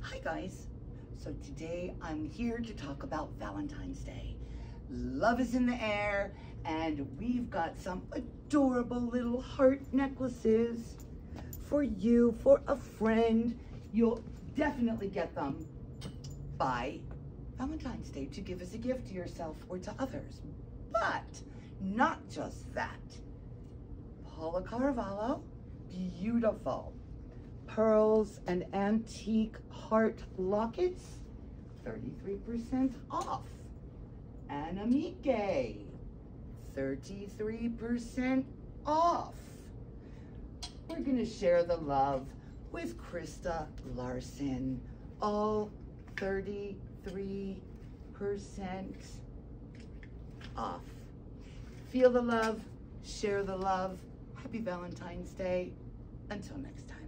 Hi guys. So today I'm here to talk about Valentine's Day. Love is in the air and we've got some adorable little heart necklaces for you, for a friend. You'll definitely get them by Valentine's Day to give as a gift to yourself or to others. But not just that. Paula Carvalho, beautiful pearls and antique heart lockets, 33% off. Annemieke, 33% off. We're gonna share the love with Krista Larson, all 33% off. Feel the love, share the love. Happy Valentine's Day. Until next time.